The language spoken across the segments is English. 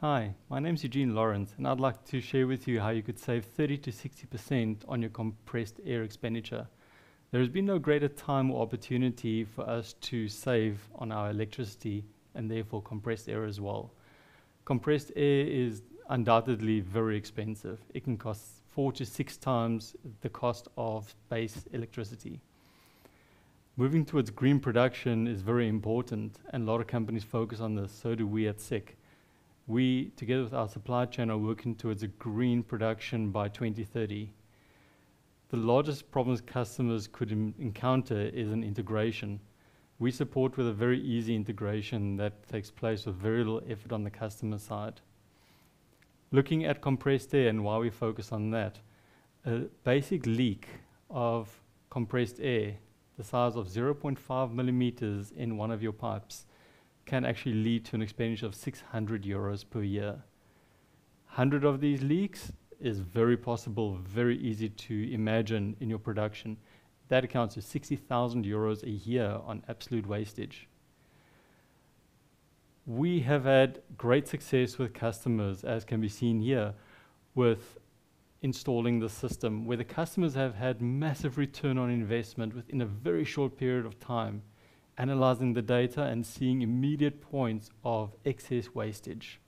Hi, my name is Eugene Lawrence, and I'd like to share with you how you could save 30 to 60% on your compressed air expenditure. There has been no greater time or opportunity for us to save on our electricity and therefore compressed air as well. Compressed air is undoubtedly very expensive. It can cost four to six times the cost of base electricity. Moving towards green production is very important, and a lot of companies focus on this. So do we at SICK. We, together with our supply chain, are working towards a green production by 2030. The largest problems customers could encounter is an integration. We support with a very easy integration that takes place with very little effort on the customer side. Looking at compressed air and why we focus on that, a basic leak of compressed air, the size of 0.5 millimeters in one of your pipes, can actually lead to an expenditure of 600 euros per year. 100 of these leaks is very possible, very easy to imagine in your production. That accounts to 60,000 euros a year on absolute wastage. We have had great success with customers, as can be seen here, with installing the system, where the customers have had massive return on investment within a very short period of time analyzing the data and seeing immediate points of excess wastage.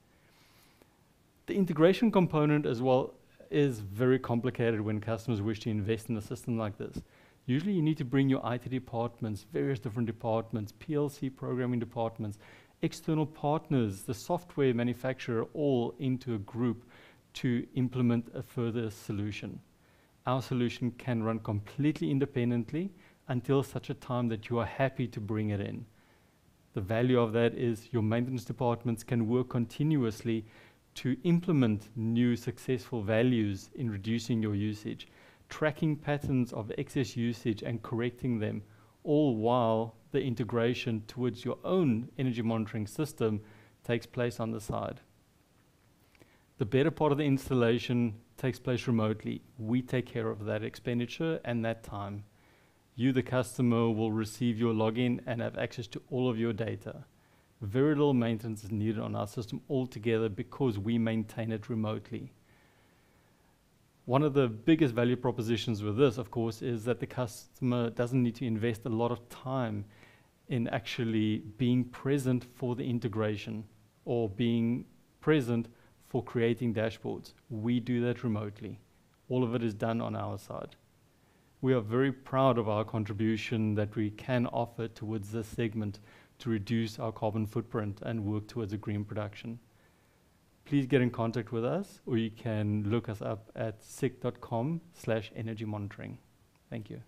The integration component as well is very complicated when customers wish to invest in a system like this. Usually, you need to bring your IT departments, various different departments, PLC programming departments, external partners, the software manufacturer, all into a group to implement a further solution. Our solution can run completely independently until such a time that you are happy to bring it in. The value of that is your maintenance departments can work continuously to implement new successful values in reducing your usage, tracking patterns of excess usage and correcting them, all while the integration towards your own energy monitoring system takes place on the side. The better part of the installation takes place remotely. We take care of that expenditure and that time. You, the customer, will receive your login and have access to all of your data. Very little maintenance is needed on our system altogether because we maintain it remotely. One of the biggest value propositions with this, of course, is that the customer doesn't need to invest a lot of time in actually being present for the integration or being present for creating dashboards. We do that remotely. All of it is done on our side. We are very proud of our contribution that we can offer towards this segment to reduce our carbon footprint and work towards a green production. Please get in contact with us, or you can look us up at sick.com/energy monitoring. Thank you.